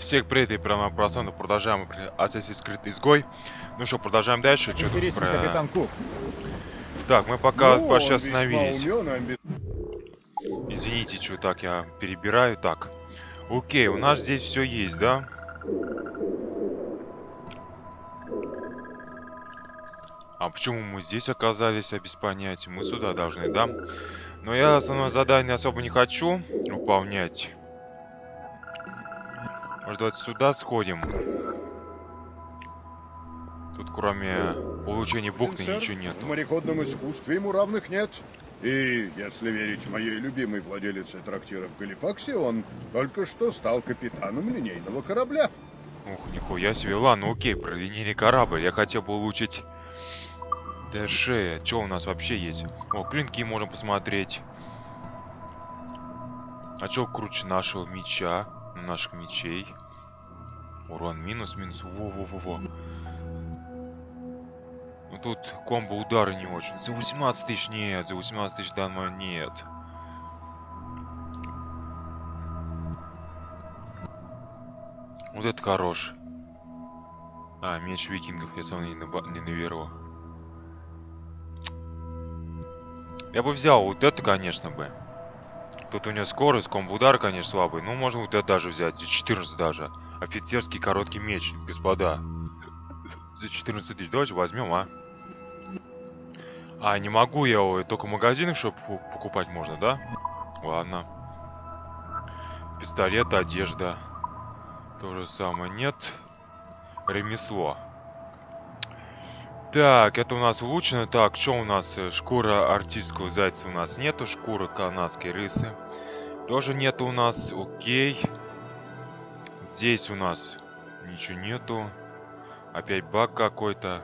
Всех привет, и прямо процентов продолжаем Assassin's Creed Изгой. Ну что, продолжаем дальше. Что тут про... капитан Кук. Так, мы пока Ну, он остановились. амби- Извините, что так я перебираю. Так, окей, у нас здесь все есть, да? А почему мы здесь оказались, а без понятия? Мы сюда должны, да? Но я основное задание особо не хочу выполнять. Может, давайте сюда сходим? Тут кроме улучшения бухты Сэр, ничего нет. В мореходном искусстве ему равных нет. И, если верить моей любимой владелице трактира в Галифаксе, он только что стал капитаном линейного корабля. Ух, нихуя себе. Ладно, окей, про линейный корабль. Я хотел бы улучшить ДШ. Что у нас вообще есть? О, клинки можем посмотреть. А что круче нашего меча? Наших мечей. Урон минус, минус. Во-во-во-во. Ну тут комбо удары не очень. За 18 тысяч нет, за 18 тысяч данного нет. Вот это хорош. А, меч викингов, я сам не, не наверу. Я бы взял вот это, конечно бы. Тут у него скорость, комбо удар, конечно, слабый. Ну, можно вот это даже взять. за 14 даже. Офицерский короткий меч, господа. За 14 тысяч. Давайте возьмем, а. А, не могу я его, только в магазинах, чтобы покупать можно, да? Ладно. Пистолет, одежда. То же самое. Нет. Ремесло. Так, это у нас улучшено. Так, что у нас? Э, Шкура артистского зайца у нас нету. Шкура канадской рысы. Тоже нету у нас. Окей. Здесь у нас ничего нету. Опять баг какой-то.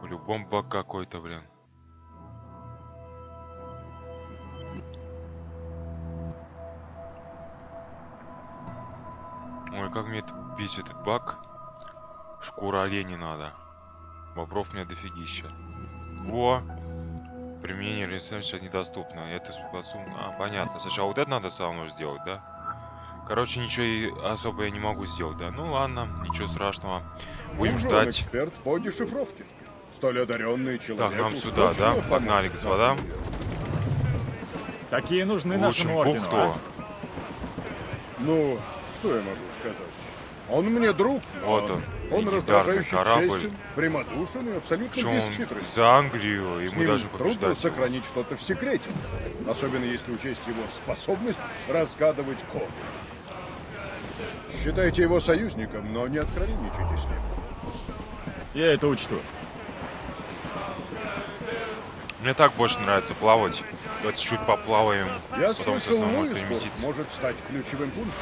По-любому баг какой-то, блин. Ой, как мне это бить этот баг. Шкура оленя надо. Бобров мне дофигища. Во! Применение ресурса недоступно. Это способно... А, понятно. Сначала вот это надо самому сделать, да? Короче, ничего и особо я не могу сделать, да? Ну ладно, ничего страшного. Будем же ждать. эксперт по дешифровке. Столь одаренный человек. Так, нам сюда, да? Погнали, господа. Такие нужны Улучшим нашему ордену, бухту. а? Ну, что я могу сказать? Он мне друг, Вот он, он раздражающе корабль. честен, прямодушен и абсолютно Причем он бесхитростен. за Англию, и С ним трудно побеждать. его. сохранить что-то в секрете. Особенно если учесть его способность разгадывать код. Считайте его союзником, но не откровенничайте с ним. Я это учту. Мне так больше нравится плавать. Давайте чуть поплаваем. Я Потом, слышал, соответственно, может может стать ключевым пунктом.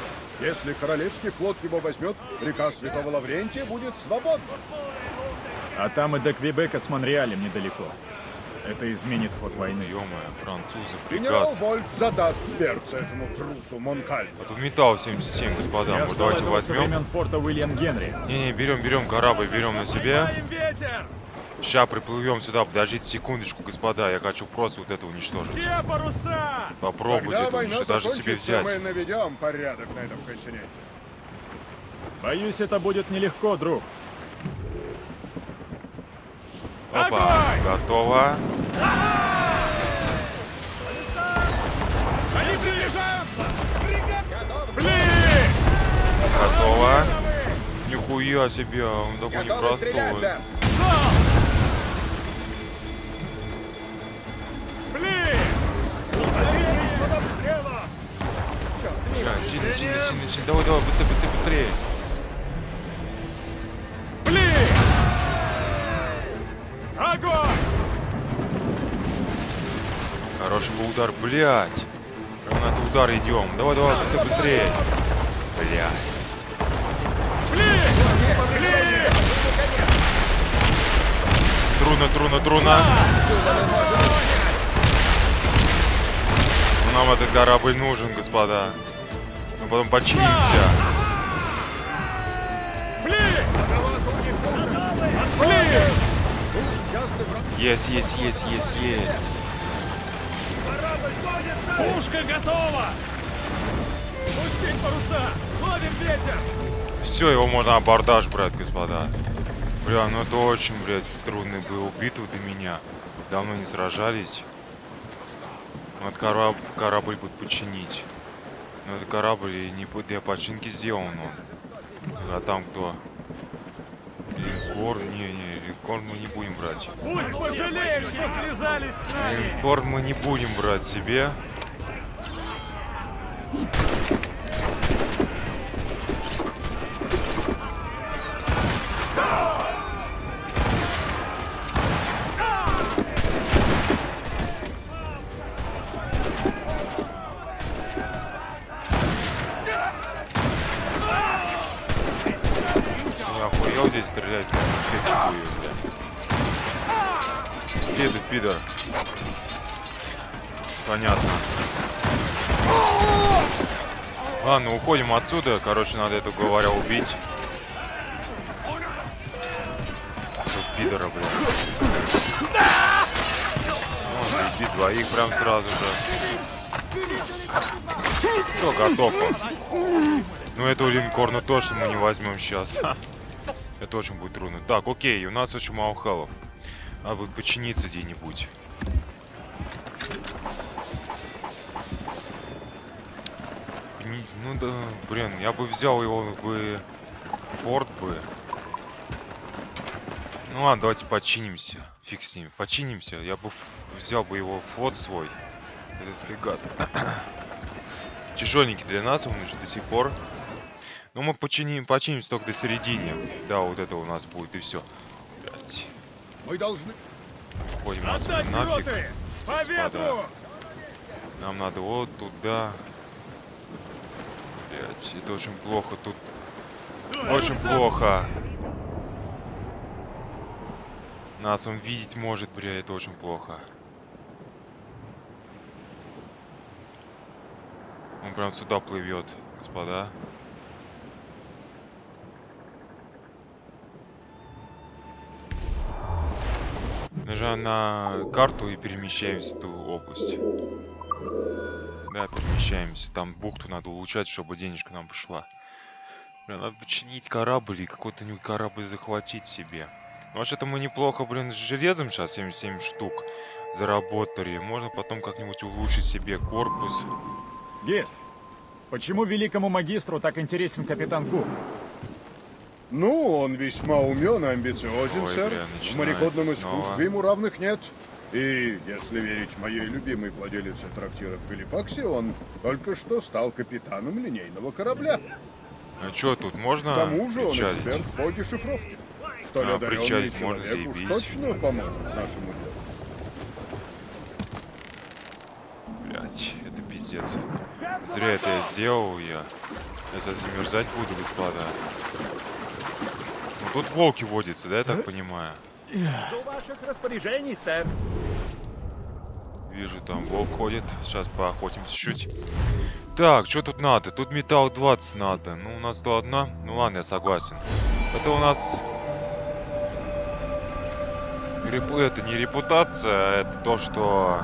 Если королевский флот его возьмет, река Святого Лаврентия будет свободна. А там и до Квебека с Монреалем недалеко. Это изменит ход войны. ё французы, Генерал фрегат. Вольф задаст перца этому трусу Монкальфа. Тут металл 77, господа. Я Может, давайте возьмем? времен форта Уильям Генри. Не-не, берем, берем корабль, берем на себя. ветер! Сейчас приплывем сюда. Подождите секундочку, господа. Я хочу просто вот это уничтожить. Все паруса! Попробуйте Когда это уничтожить, даже себе взять. мы наведем порядок на этом континенте. Боюсь, это будет нелегко, друг. Опа, готово. Они приближаются! Блин! Готово. Нихуя себе, он такой непростой. Бля, сильно, сильно, сильно, сильно. Давай, давай, быстрее, быстрее, быстрее. Блин! Огонь! Хороший был удар, блядь. Прям на этот удар идем. Давай, давай, быстрее, быстрее. Блядь. Блин! Блин! Трудно, трудно. Ну, Нам этот корабль нужен, господа. Потом починимся. Блин! Блин! Есть, есть, есть, есть, есть. Пушка готова! Пустить паруса! Ловим ветер! Все, его можно абордаж брать, господа. Бля, ну это очень, блядь, трудный был битва до меня. Давно не сражались. Вот кораб корабль будет починить. Но это корабль и не для починки сделан он. А там кто? Линкор? Не, не, линкор мы не будем брать. Пусть пожалеем, что связались с нами! Линкор мы не будем брать себе. Охуел здесь стрелять, на мушкете будет, бля. Следует, пидор. Понятно. Ладно, уходим отсюда. Короче, надо эту говоря убить. Этого Пидора, бля. Ну, заебись, двоих прям сразу же. Все, готов он. Ну, эту линкорну точно мы не возьмем сейчас. Это очень будет трудно. Так, окей, у нас очень мало халов. Надо будет починиться где-нибудь. Ну да, блин, я бы взял его бы форт бы. Ну ладно, давайте починимся. Фиг с ним. Починимся. Я бы взял бы его флот свой. Этот фрегат. Тяжеленький для нас он уже до сих пор. Но мы починим, починимся только до середины. Да, вот это у нас будет и все. Мы должны... Ходим отсюда нафиг. По ветру! Нам надо вот туда. Блять, это очень плохо тут. Очень плохо. Нас он видеть может, бля, это очень плохо. Он прям сюда плывет, господа. Нажимаем на карту и перемещаемся в ту область. Да, перемещаемся. Там бухту надо улучшать, чтобы денежка нам пошла. Блин, надо починить корабль и какой-то корабль захватить себе. Ну, вообще-то мы неплохо, блин, с железом сейчас 77 штук заработали. Можно потом как-нибудь улучшить себе корпус. Гест, почему великому магистру так интересен капитан Кук? Ну, он весьма умен и амбициозен, Ой, сэр. бля, В мореходном снова. искусстве ему равных нет. И, если верить моей любимой владелице трактира в Галифаксе, он только что стал капитаном линейного корабля. А чё тут, К можно тому же он причалить? эксперт по дешифровке. Столь А, одаренный причалить можно, человек уж точно поможет нашему делу. Блять, это пиздец. Зря это я сделал, я. Я сейчас замерзать буду, господа. Ну тут волки водятся, да, я так понимаю? До ваших распоряжений, сэр. Вижу, там волк ходит. Сейчас поохотимся чуть. Так, что тут надо? Тут металл 20 надо. Ну, у нас то одна. Ну ладно, я согласен. Это у нас... репу- Это не репутация, а это то, что...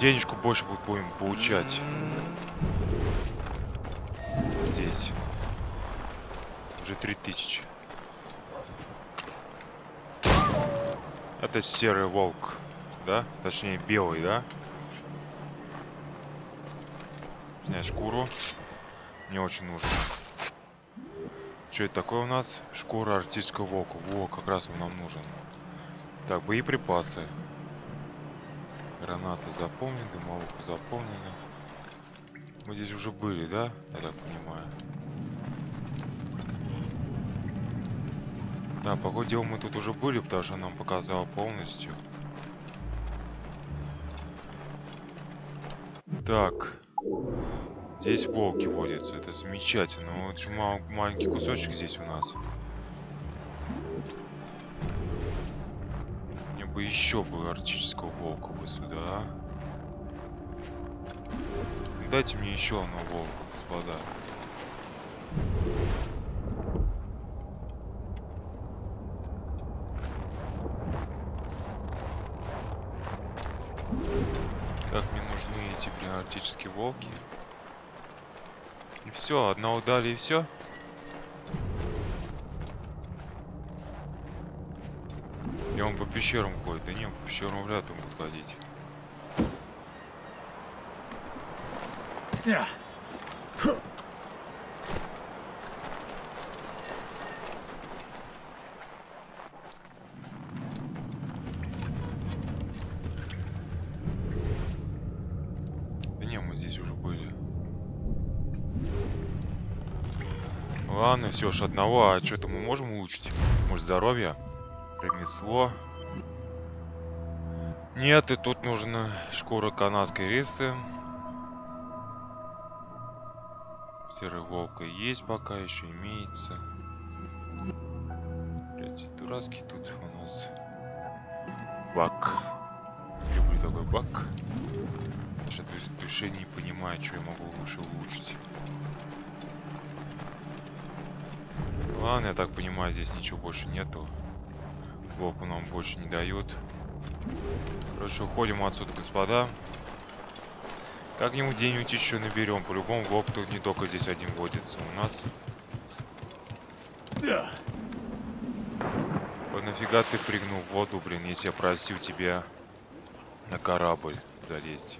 Денежку больше будем получать. Здесь. Уже 3000. Это серый волк, да? Точнее, белый, да? Снять шкуру. Мне очень нужно. Что это такое у нас? Шкура артического волка. Во, как раз он нам нужен. Так, боеприпасы. Гранаты заполнены, дымовуха заполнена. Мы здесь уже были, да? Я так понимаю. Да, по ходу дела мы тут уже были, потому что нам показало полностью. Так. Здесь волки водятся, это замечательно. Вот мал- маленький кусочек здесь у нас. Мне бы еще бы арктического волка бы сюда. а. Дайте мне еще одного волка, господа. Как мне нужны эти, блин, арктические волки. все, одного дали и все. И он по пещерам ходит. Да не, по пещерам вряд ли будет ходить. Я. Ж одного. А что-то мы можем улучшить? Может здоровье? Ремесло? Нет, и тут нужна шкура канадской рисы. Серый волка есть пока еще, имеется. Блять, дурацкий тут у нас бак. Люблю такой бак. Даже в душе не понимаю, что я могу лучше улучшить. Ладно, я так понимаю, здесь ничего больше нету. Волку нам больше не дают. Короче, уходим отсюда, господа. Как-нибудь где-нибудь еще наберем. По-любому волк тут не только здесь один водится. У нас... Я. Ой, нафига ты прыгнул в воду, блин, если я просил тебя на корабль залезть.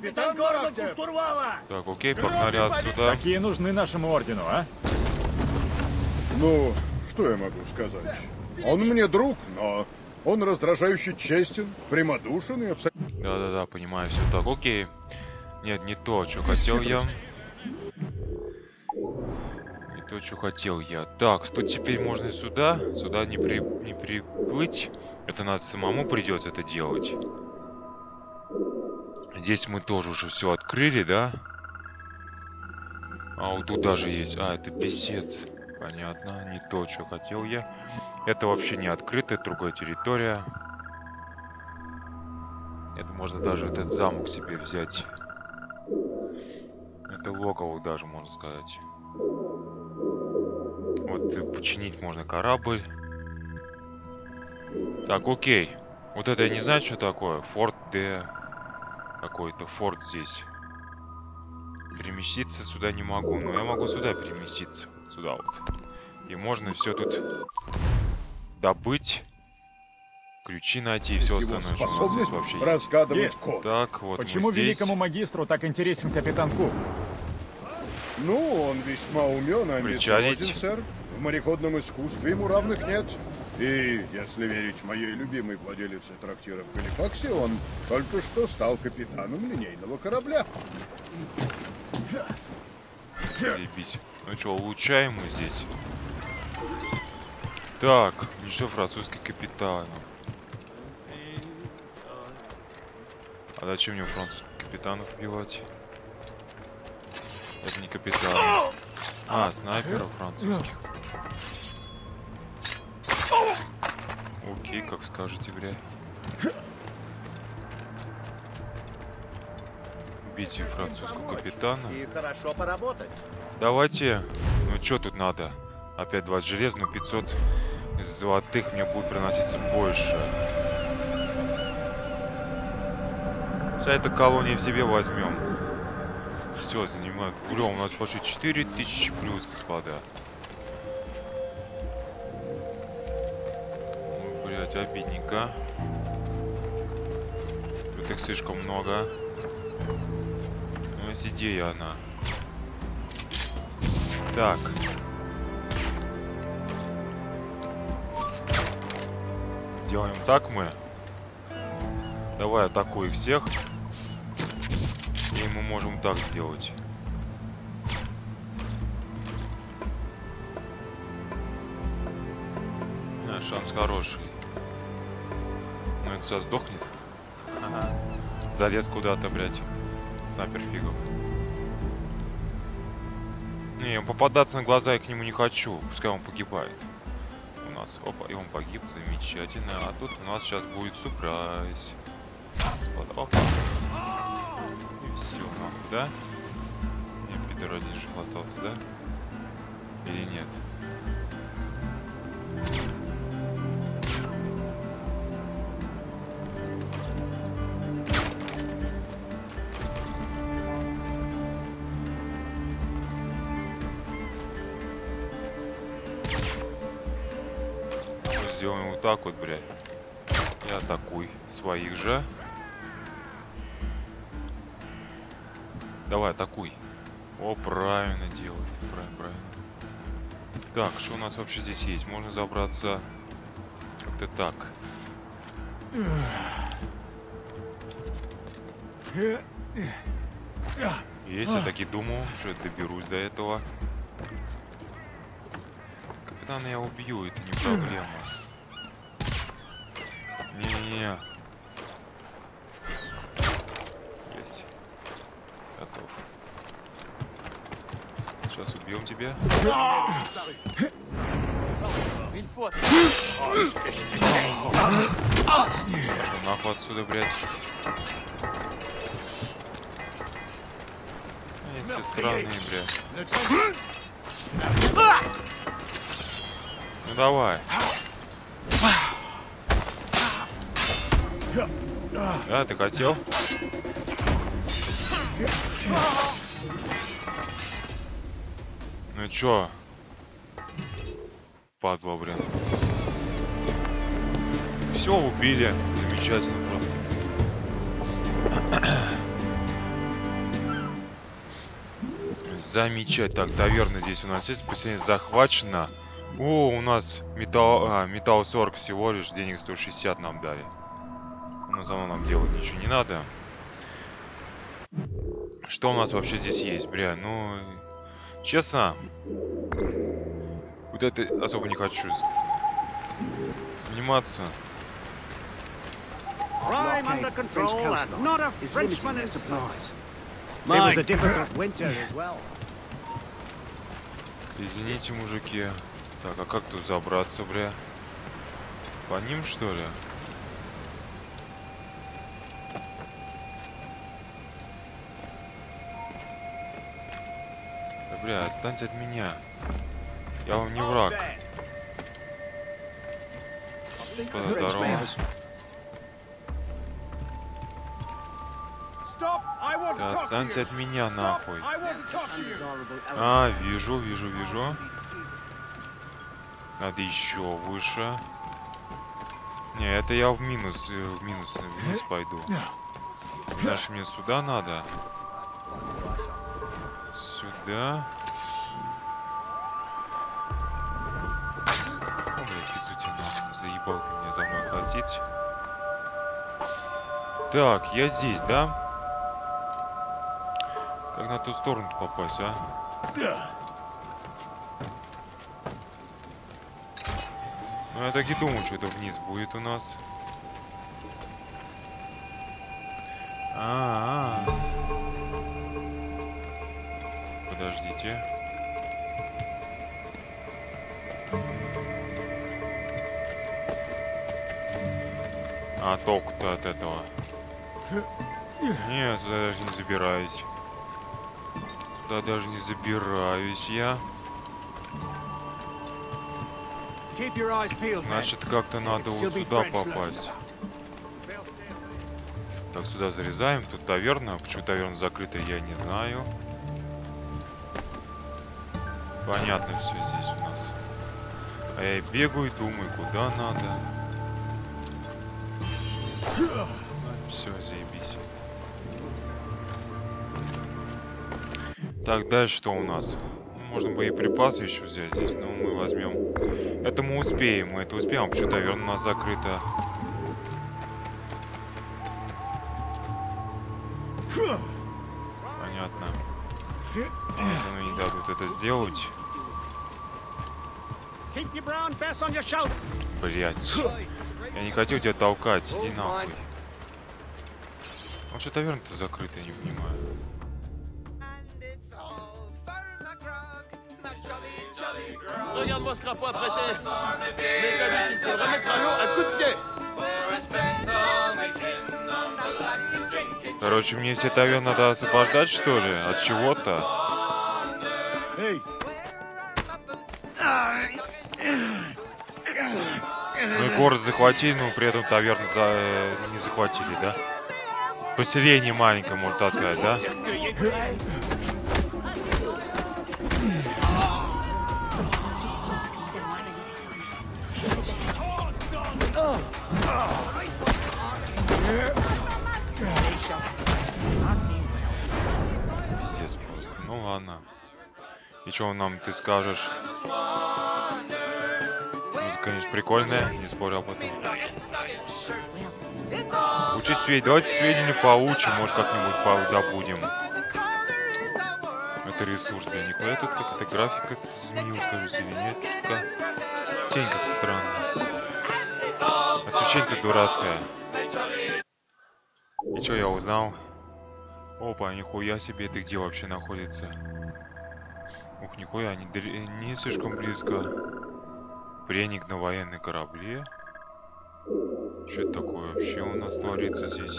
Капитан у Вахтер! штурвала! Так, окей, погнали отсюда. Какие нужны нашему ордену, а? Ну, что я могу сказать? Он мне друг, но он раздражающе честен, прямодушен и абсолютно... Да-да-да, понимаю все так. Окей. Нет, не то, что хотел я. Не то, что хотел я. Так, что теперь можно и сюда? Сюда не, при... не приплыть. Это надо самому придется это делать. Здесь мы тоже уже все открыли, да? А вот тут даже есть. А, это писец. Понятно, не то, что хотел я. Это вообще не открытая, другая территория. Это можно даже этот замок себе взять. Это логово даже, можно сказать. Вот э, починить можно корабль. Так, окей. Вот это я не знаю, что такое. Форт Д. Какой-то форт здесь. Переместиться сюда не могу. Но я могу сюда переместиться. Вот Сюда вот. И можно все тут добыть. Ключи найти и все остальное, что у нас здесь вообще есть. разгадывать Есть. код. Так, вот Почему мы здесь. великому магистру так интересен капитан Кук? Ну, он весьма умен, а Причалить. амбициозен, сэр. В мореходном искусстве ему равных нет. И, если верить моей любимой владелице трактира в Галифаксе, он только что стал капитаном линейного корабля. Заебись. Ну что, улучшаем мы здесь. Так, ничего французский капитан. А зачем мне французских капитанов убивать? Это не капитан. А, снайперов французских. Окей, как скажете, бля. Убейте французского капитана. И хорошо поработать. Давайте. Ну что тут надо? Опять 20 желез, но 500 золотых мне будет приноситься больше. Вся эта колония в себе возьмем. Все, занимает. Ура, у нас почти 4000 плюс, господа. Блять, обидненько. Тут их слишком много. Ну, есть идея она. Так. Делаем так мы. Давай атакуй всех. И мы можем так сделать. А, шанс хороший. Сейчас сдохнет. Ага. Залез куда-то, блядь. Снайпер фигов. Не, попадаться на глаза я к нему не хочу. Пускай он погибает. У нас. Опа, и он погиб. Замечательно. А тут у нас сейчас будет сюрприз. Опа. И все, нахуй, да? Не, пидор один остался, да? Или нет? Так вот, блядь. И атакуй своих же. Давай, атакуй. О, правильно делает. Правильно, правильно. Так, что у нас вообще здесь есть? Можно забраться как-то так. Есть, я таки думал, что я доберусь до этого. Капитана я убью, это не проблема. Пошел нахуй отсюда, блядь. Все странные, блядь. Ну давай. Да, ты хотел? Ну чё? Падла, блин. Все убили. Замечательно просто. Замечательно. Так, таверна здесь у нас есть. Последняя захвачена. О, у нас металл, а, металл 40 всего лишь. Денег 160 нам дали. Но за нам делать ничего не надо. Что у нас вообще здесь есть, бля? Ну, честно, вот это особо не хочу заниматься. Извините, мужики. Так, а как тут забраться, бля? По ним, что ли? Бля, отстаньте от меня. Я вам не враг. Господа, здорово. Да отстаньте от меня, нахуй. А, вижу, вижу, вижу. Надо еще выше. Не, это я в минус, э, в минус, вниз пойду. Значит, мне сюда надо. Сюда. О, пиздуйте нахуй, заебал ты меня за мной ходить. Так, я здесь, да? Как на ту сторону попасть, а? Ну, я так и думал, что это вниз будет у нас. А, -а, -а. Толку-то от этого? Не, сюда даже не забираюсь. Сюда даже не забираюсь я. Значит, как-то надо вот сюда попасть. Так, сюда зарезаем. Тут таверна. Почему таверна закрыта, я не знаю. Понятно все здесь у нас. А я и бегаю и думаю, куда надо. Все, заебись. Так, дальше что у нас? Ну, можно боеприпасы еще взять здесь, но мы возьмем. Это мы успеем, мы это успеем. Почему таверна у нас закрыта? Понятно. Мной не дадут это сделать. Блять. Я не хотел тебя толкать, иди нахуй. А что таверна-то закрыта, я не понимаю. Regarde-moi ce crapaud apprêté. Mais t'as vu qu'il sait le remettre à l'eau à coup de pied. Короче, мне все таверны надо освобождать, что ли? От чего-то? Эй, Мы город захватили, но при этом таверны за... э, не захватили, да? Поселение маленькое, можно так сказать, да? Пиздец просто. Ну ладно. И что нам ты скажешь? Конечно, прикольная, не спорю об этом. Учить сведения. Давайте сведения поучим, может как-нибудь добудем. Это ресурс для них. А тут как-то графика изменилась, кажется, или нет? Что-то тень как-то странная. Освещение-то дурацкое. И что я узнал? Опа, нихуя себе, это где вообще находится? Ух, нихуя, дали- не слишком близко. Пряник на военной корабле. Что это такое вообще у нас творится здесь?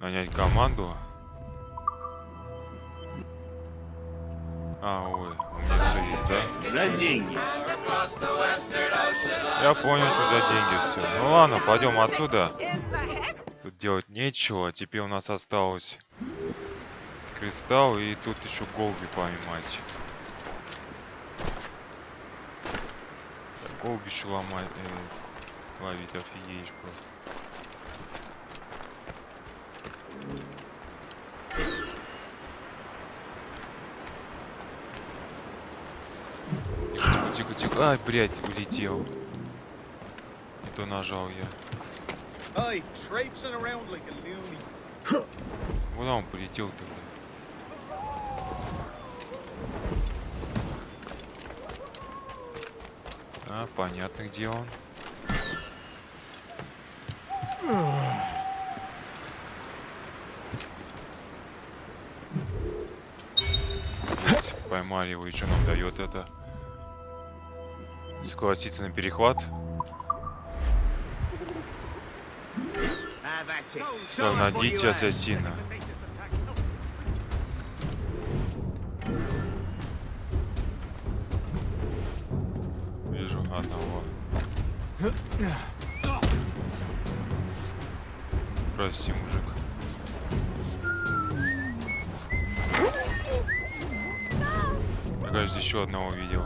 Нанять команду. А, ой, у меня все есть, да? За деньги. Я понял, что за деньги все. Ну ладно, пойдем отсюда. Тут делать нечего. Теперь у нас осталось кристалл и тут еще голуби поймать. Голуби еще ломать, э, ловить офигеешь просто. Тихо, тихо, тихо. Ай, блядь, улетел. Не то нажал я. Куда он полетел-то, блин? А, понятно, где он. Поймали его, и что нам дает это? Согласиться на перехват? It. Прогнадите ассасина. Вижу одного. Прости, мужик. Кажется, еще одного видел.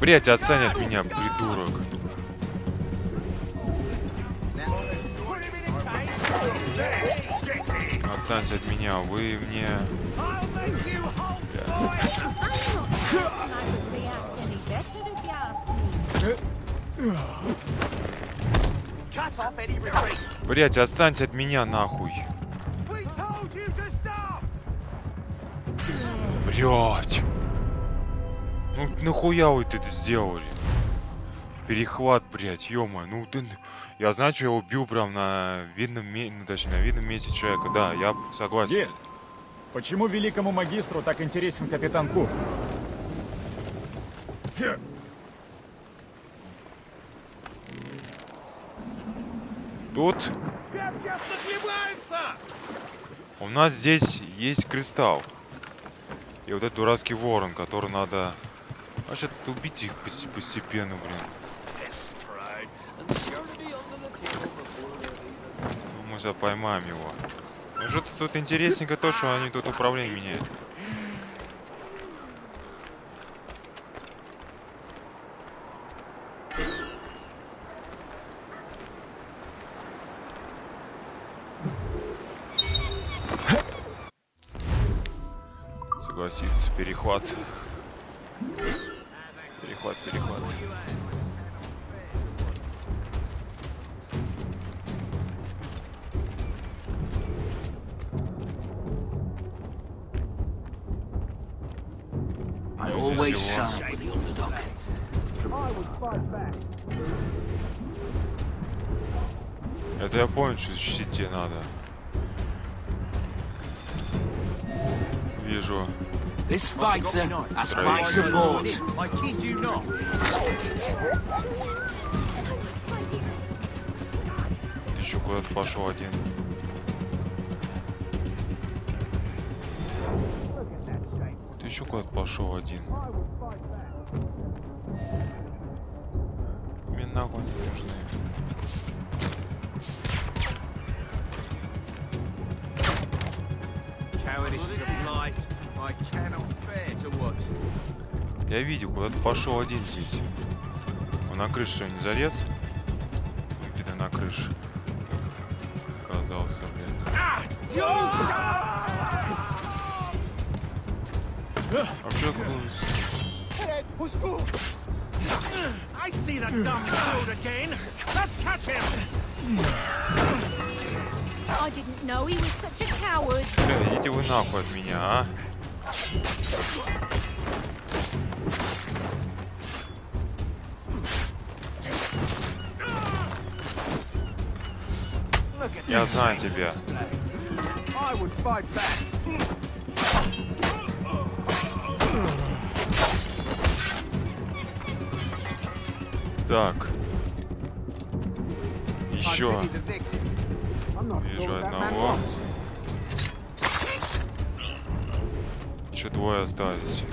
Блять, от меня, придурок. Отстаньте от меня, вы мне... Блять, отстаньте от меня нахуй. Блять. Ну нахуя вы это сделали? Перехват, блять, ё ну ты... Я знаю, что я убил прям на видном месте, ну, точнее, на видном месте человека, да, я согласен. Есть. Почему великому магистру так интересен капитан Кук? Тут у нас здесь есть кристалл. И вот этот дурацкий ворон, который надо... Вообще убить их постепенно, блин. Ну, мы сейчас поймаем его. Ну что-то тут интересненько то, что они тут управление меняют. Согласиться, перехват. Это я понял, что защитить тебе надо. Вижу. This fighter has my support. I kid you not. Ты еще куда-то пошел один. Ты еще куда-то пошел один. Нахуй не нужны. Я видел, куда-то пошел один здесь. Он на крышу что, не залез? Где-то на крыше. Оказался, блин. А что такое? I see that dumb fool again. Let's catch him. I didn't know he was such a coward. Бля, идите вы нахуй от меня, а? Я знаю тебя. I would fight back. Так. Еще вижу одного. Еще двое остались.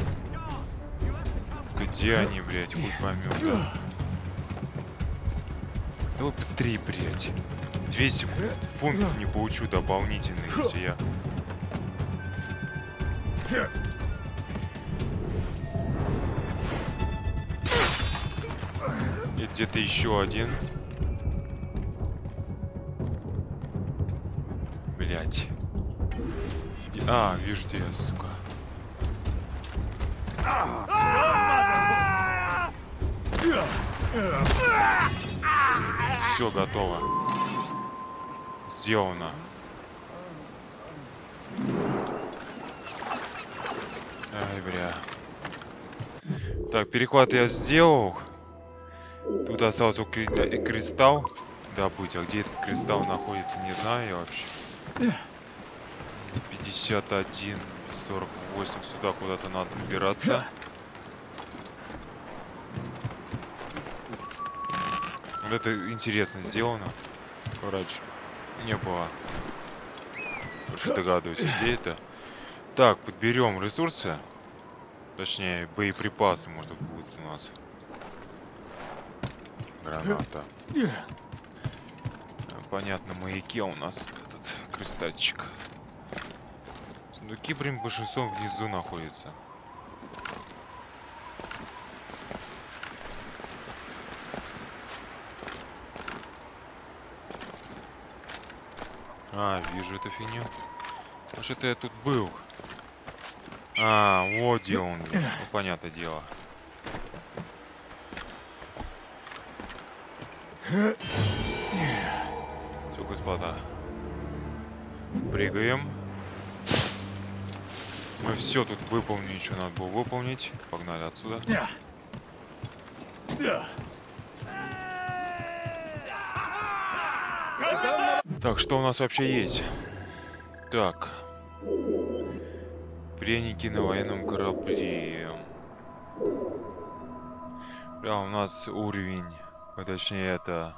Где они, блядь, хуй поймем, да? Давай быстрее, блядь. 200 фунтов не получу дополнительных, если я... И где-то еще один. Блять. А, вижу тебя, сука. Все готово. Сделано. Ай, бля. Так, перехват я сделал. Тут остался э, кристалл добыть. А где этот кристалл находится, не знаю вообще. 51, 48. Сюда куда-то надо набираться. Вот это интересно сделано. Раньше не было. Больше догадываюсь, где это. Так, подберем ресурсы. Точнее, боеприпасы, может будут у нас. Граната. Э, Понятно, маяке у нас этот кристальчик. Сундуки, блин, большинством внизу находятся. А, вижу эту фигню. Вообще-то я тут был. А, вот где он. блин. Ну, понятное дело. Все, господа. Прыгаем. Мы все тут выполнили, что надо было выполнить. Погнали отсюда. Так, что у нас вообще есть? Так. Пряники на военном корабле. Бля, у нас уровень, а точнее это...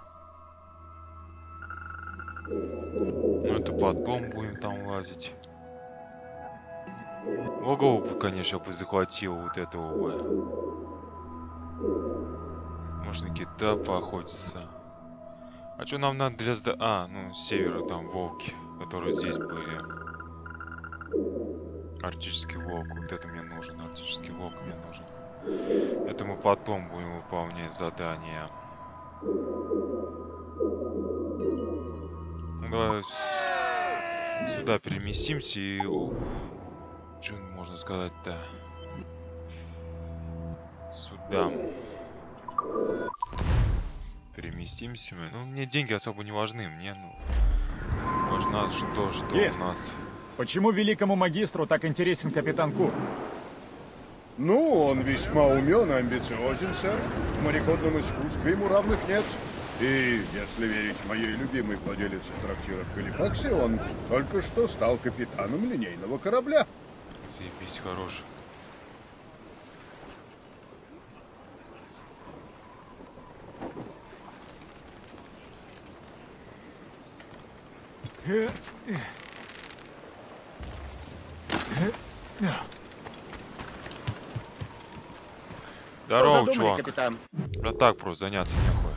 Ну это потом будем там лазить. Ого, конечно, бы захватил вот этого бы. Можно кита поохотиться. А что нам надо для сда... А, ну, с севера там волки, которые здесь были. Арктический волк. Вот это мне нужен. Арктический волк мне нужен. Это мы потом будем выполнять задание. Давай сюда переместимся и... Что можно сказать-то? Сюда. Переместимся мы. Ну, мне деньги особо не важны. Мне, ну... Важно, что, что Есть. у нас... Почему великому магистру так интересен капитан Кук? Ну, он весьма умен и амбициозен, сэр. В мореходном искусстве ему равных нет. И, если верить моей любимой владелице трактира в Галифаксе, он только что стал капитаном линейного корабля. Заебись, хорош. Здорово, задумали, чувак. Да так просто заняться нехуй.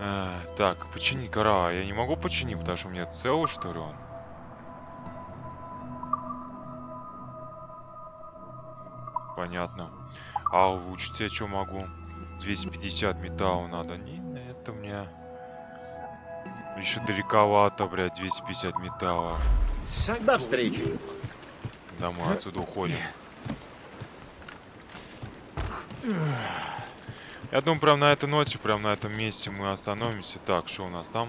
Э, так, почини кора. Я не могу починить, потому что у меня целый, что ли, он? Понятно. А улучшить я что могу? 250 металла надо. Не, это мне... Еще далековато, блядь, 250 металла. До встречи. Да, отсюда уходим. Я думаю, прям на этой ноте, прям на этом месте мы остановимся. Так, что у нас там?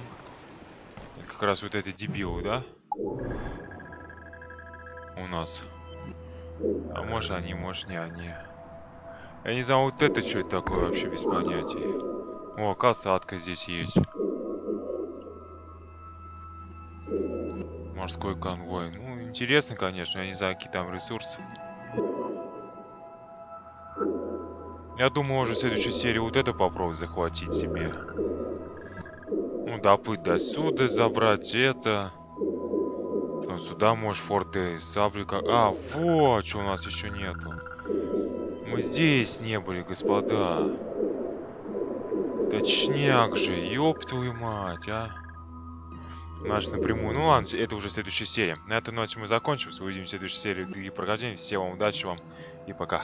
Это как раз вот эти дебилы, да? У нас. А может они, может не они. Я не знаю, вот это что это такое вообще без понятия. О, касатка здесь есть. Морской конвой. Ну, интересно, конечно. Я не знаю, какие там ресурсы. Я думаю, уже в следующей серии вот это попробую захватить себе. Ну, доплыть до сюда, забрать это. Потом сюда можешь форты саблика. А, вот, что у нас еще нету. Мы здесь не были, господа. Точняк же, ёб твою мать, а. Наш напрямую. Ну ладно, это уже следующая серия. На этой ноте мы закончим. Увидимся в следующей серии других прохождений. Всем вам удачи вам и пока.